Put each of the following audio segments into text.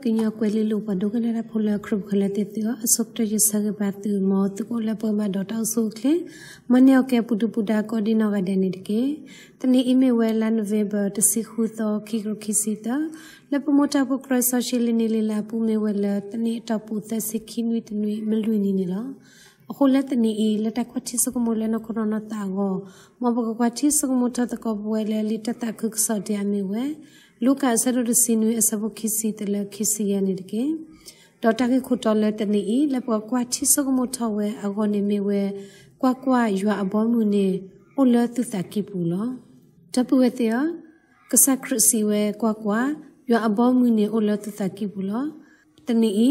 ပဝဲကညကွဲလေးလို့ပဒုကနရဖလခရုခလတဲ့တီအစုပ်တရစကပတ်တူမောတကိုလပမဒေါတောက်ဆုခလေမနယောကေပုတုပုတာကောဒီနောကတဲ့နေတကေတနီအီမေဝဲလန်နိုဗေဘာတစီခုသောခိကရခိစီတာလပမတာပုကရဆရှိလနေလလာပူမေဝဲလတနီတပူသက်စိခိနွိတနွိမလွိနီနေလားအခုလက်တနီလက်တခွတ်ချစကမလဲနခရနတာကိုမဘကခွတ်ချစကမထတကပွဲလေလီတတခုကစောတရမီဝဲ လူကဆရဒစင်းဝအစဘခိစီတလခိစီယနေတကေဒေါက်တာကခုတော်လက်တနီလပကွာချစကမထဝဲအကောနေမီဝဲကွာကွာရွာအဘောမှုနေအိုလသုတကိပူလောတပဝဲတေကစခရစီဝဲကွာကွာရွာအဘောမှုနေအိုလသုတကိပူလောတနီ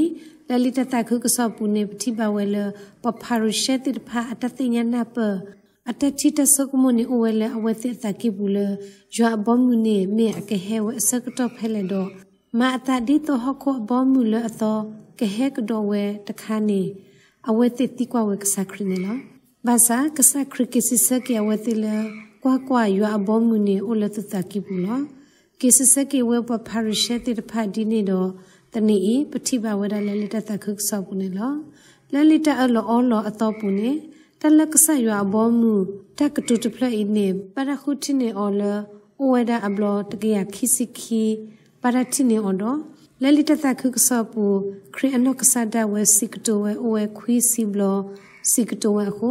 လလိတတခုကစောပူနေပတိပဝဲလပဖာရရှေတိဖာအတသိညာနာပ အတချီတဆုကမနီအဝဲလအဝဲတိတကိဘူးလဂျွာဘောမူနေမေအကဟဲဝစကတော့ဖဲလေတော့မာအတဒီတော့ဟခောဘောမူလအသောကဟဲကတော့ဝဲတခါနေအဝဲတိတိကွာဝဲကစခရနေလားဘာသာကစခရကစီစကေအဝဲတိလကွာကွာရွာဘောမူနေအိုလတတကိဘူးလားကေစစကေဝဲပဖာရရှေတိတဖာဒီနေတော့တနီဤပတိဘဝရလဲလတတခုဆောပုနေလောလဲလတအလောအောလောအတော့ပုနေ တလကဆရွာဘောမှုတက်ကတုတဖလက်နေပရခုတိနေအောလအိုဝဒအဘလတကရခိစိခိပရတိနေအောတော့လဲလတတခုဆောပုခရီအနောကဆဒဝဲစိကတိုဝဲအိုဝဲခွီစီဘလစိကတိုဝဲခု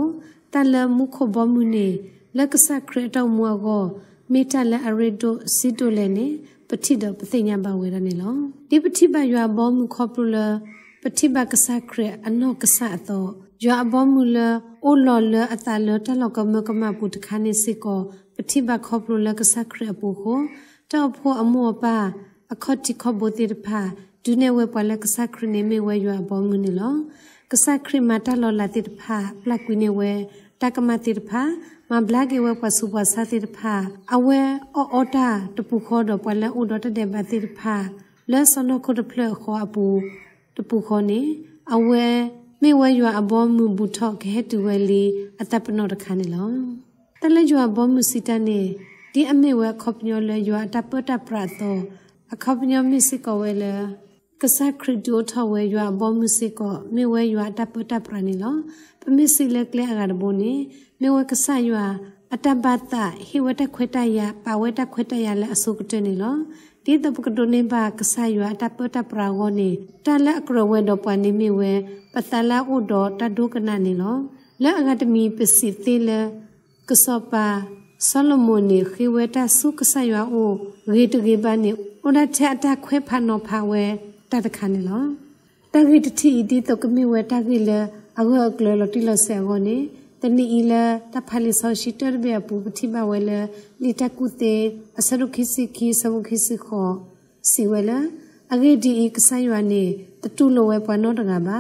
တလမှုခဘောမှုနေလက်ကဆခရတောမွာကိုမေတ္တလအရိတိုစီတိုလည်းနေပတိတော့ပသိညာဘဝေရနေလောဒီပတိဘရွာဘောမှုခေါပလူလပတိဘကဆခရအနောကဆအတော့ ရွာဘောမှုလအိုလော်လအတလတလောကမကမပုတခါနေစစ်ကိုပတိဘခေါပလူလကဆခရပူကိုတောက်ဖို့အမောပါအခော့တိခောဘိုတိတဖာဒုနေဝဲပလကဆခရနေမေဝဲရွာဘောမှုနေလောကဆခရမတလောလာတိတဖာပလကွီနေဝဲတကမတိတဖာမဘလာကေဝပစုပစာတိတဖာအဝဲအောအောတာတပူခေါ်တော့ပလဲဥတော်တဲ့ဘတိတဖာလဲစနခုတဖလခေါ်အပူတပူခေါ်နေအဝဲ မေဝဲရွာအဘောမှုဘူထော့ခဲတူဝဲလီအတပနောတခါနေလောတလဲရွာဘောမှုစီတနေဒီအမေဝဲခေါပညောလဲရွာတပတပရသောအခေါပညောမစ်စစ်ကောဝဲလဲကဆခရဒိုထဝဲရွာဘောမှုစစ်ကောမေဝဲရွာတပတပရနေလောပမစ်စစ်လက်ကလဲအကရဘုန်နေမေဝကဆယွာ အတဘတဟိဝတခွေတယပါဝတခွေတယလည်းအစုကတနေလောဒီတပကဒိုနေဘာကဆယွာတပတပရာဝနေတလက်အကရဝဲတော့ပန်နေမီဝဲပတလာဥဒေါ်တဒုကနနေလောလက်အကတမီပစီသေးလကစောပါဆလမုန်နေခိဝဲတဆုကဆယွာအိုရေတကေပါနေဥဒထအတခွဲဖာနောဖာဝဲတတခါနေလောတဂိတတိဒီတော့ကမီဝဲတဂိလအဂေကလလတိလဆေဂောနေ တနီအီလာတဖာလီဆောရှိတရဘေပူပတိဘဝဲလလီတကုတေအစရုခိစီခိစဝခိစီခောစီဝဲလအဂေဒီကဆိုင်ယွာနေတတူလိုဝဲပွားနောတကပါ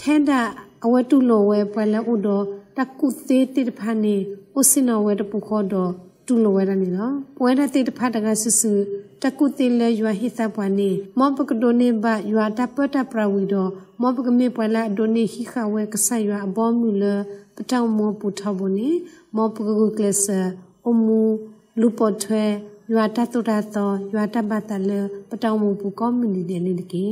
ထဲတာအဝဲတူလိုဝဲပွားလဲဥတော်တကုသေးတိတဖာနေဥစင်နဝဲတပူခောတော် တူလိုဝဲရနေနော်ပွဲတဲ့တိတဖာတကဆဆူတကုသေးလဲယွာဟိသပွားနေမောပကဒိုနေဘယွာတပတပရဝီတော်မောပကမေပွားလာဒိုနေဟိခဝဲကဆိုင်ယွာအဘောမူလပတောင်မောပူထဘုန်နေမောပကကုကလဆအမူလူပေါ်ထွဲရွာတတ်တူတာတော့ရွာတတ်ပတ်တလပတောင်မူပူကောမီနီတဲ့နေတကေ